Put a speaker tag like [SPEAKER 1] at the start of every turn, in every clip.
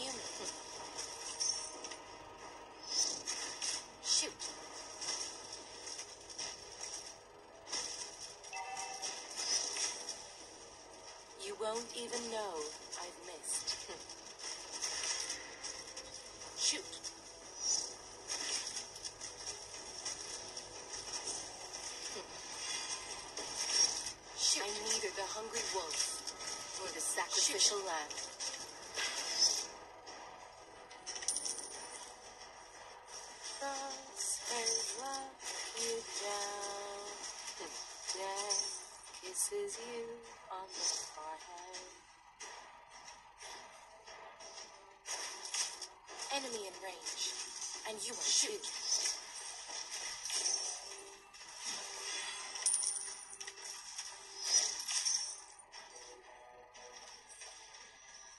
[SPEAKER 1] Before they knew me. Shoot. You won't even know I've missed. Shoot. Shoot. I'm neither the hungry wolf nor the sacrificial lamb. Down. Death kisses you on the forehead. Enemy in range, and you are shoot.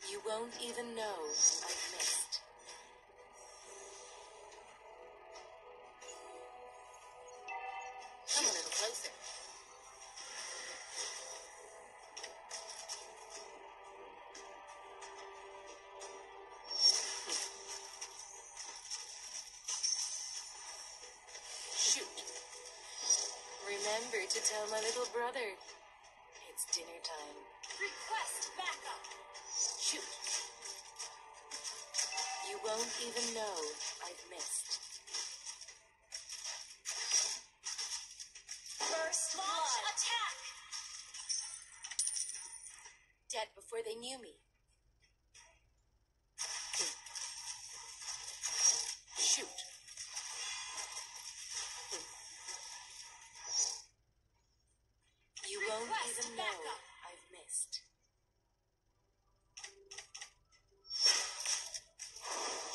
[SPEAKER 1] You won't even know Come a little closer. Shoot. Remember to tell my little brother it's dinner time.
[SPEAKER 2] Request backup.
[SPEAKER 1] Shoot. You won't even know I've missed.
[SPEAKER 2] First launch attack.
[SPEAKER 1] Dead before they knew me. Shoot. You won't even know
[SPEAKER 2] backup.
[SPEAKER 1] I've missed.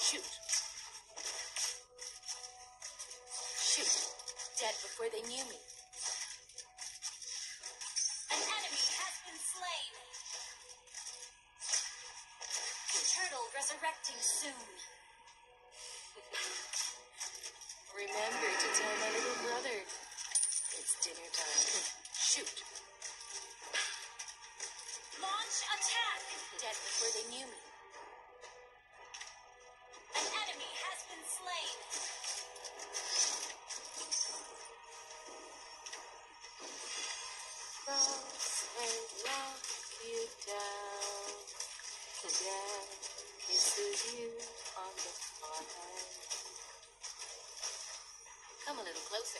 [SPEAKER 1] Shoot. Shoot. Dead before they knew me. Remember to tell my little brother it's dinner time. Shoot.
[SPEAKER 2] Launch attack.
[SPEAKER 1] Dead before they knew me.
[SPEAKER 2] An enemy has been slain.
[SPEAKER 1] Crosshairs lock you down. The Death kisses you on the forehead. Come a little closer.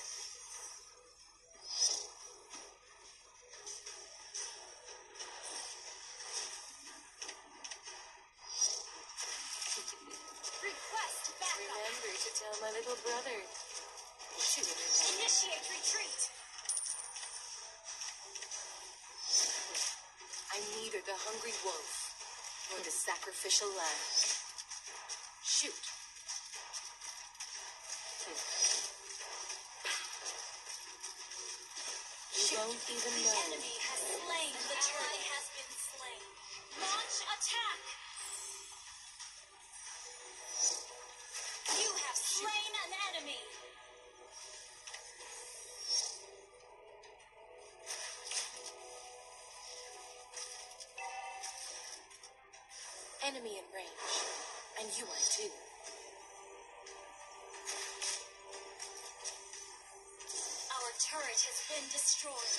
[SPEAKER 2] Request backup.
[SPEAKER 1] Remember to tell my little brother. Shoot.
[SPEAKER 2] Initiate retreat.
[SPEAKER 1] I'm neither the hungry wolf nor the sacrificial lamb. Shoot. Hmm. Won't even
[SPEAKER 2] The enemy has slain the turtle. has been slain. Launch attack. You have slain an enemy.
[SPEAKER 1] Enemy in range, and you are too.
[SPEAKER 2] Turret has been destroyed.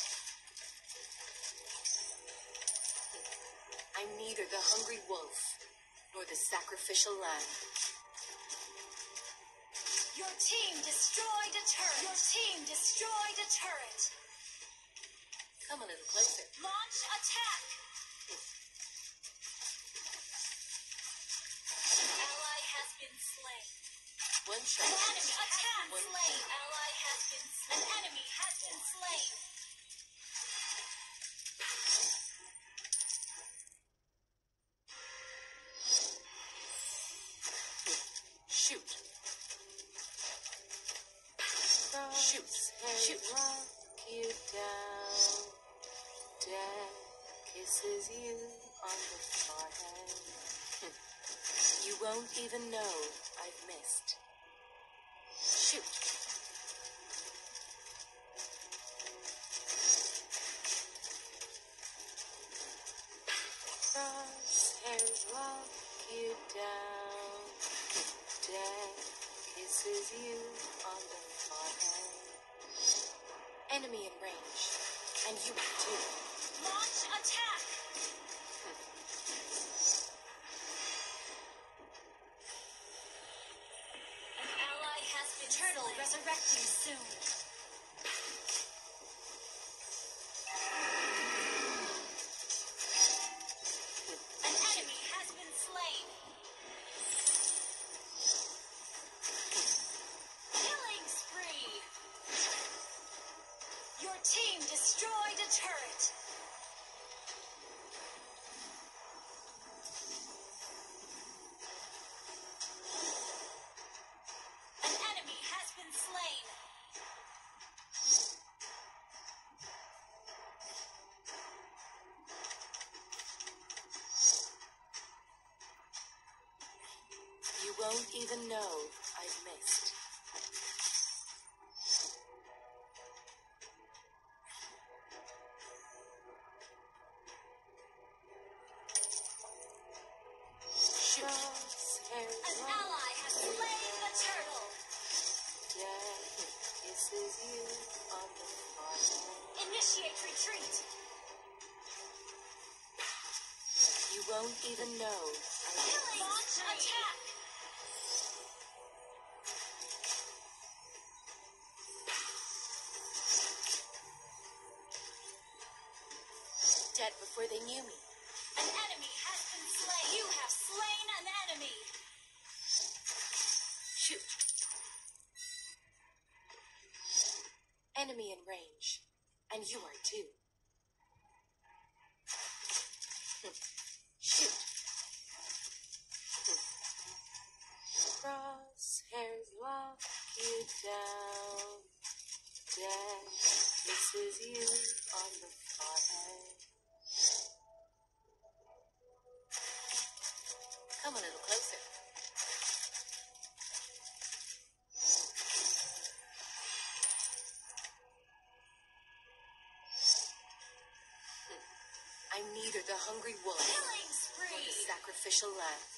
[SPEAKER 1] I'm neither the hungry wolf nor the sacrificial lamb.
[SPEAKER 2] Your team destroyed a turret. Your team destroyed a turret.
[SPEAKER 1] Come a little closer.
[SPEAKER 2] Launch attack. Ally has been slain.
[SPEAKER 1] One
[SPEAKER 2] An
[SPEAKER 1] shot.
[SPEAKER 2] enemy attack.
[SPEAKER 1] One
[SPEAKER 2] Slain. Ally has been slain. Captain Slave. Shoot.
[SPEAKER 1] Shoot. Shoot. Walk you down. Death kisses you on the forehead. you won't even know I've missed. You on the forehead. Enemy in range, and you too.
[SPEAKER 2] Launch attack! An ally has been Turtle resurrecting soon.
[SPEAKER 1] Even know I've missed.
[SPEAKER 2] An ally has slain the turtle.
[SPEAKER 1] Death kisses you on the forehead.
[SPEAKER 2] Initiate retreat.
[SPEAKER 1] You won't even know
[SPEAKER 2] Killing Launch attack.
[SPEAKER 1] Dead before they knew me.
[SPEAKER 2] An enemy has been slain. You have slain an enemy.
[SPEAKER 1] Shoot. Enemy in range, and you are too. Shoot. I'm the hungry wolf nor the sacrificial lamb.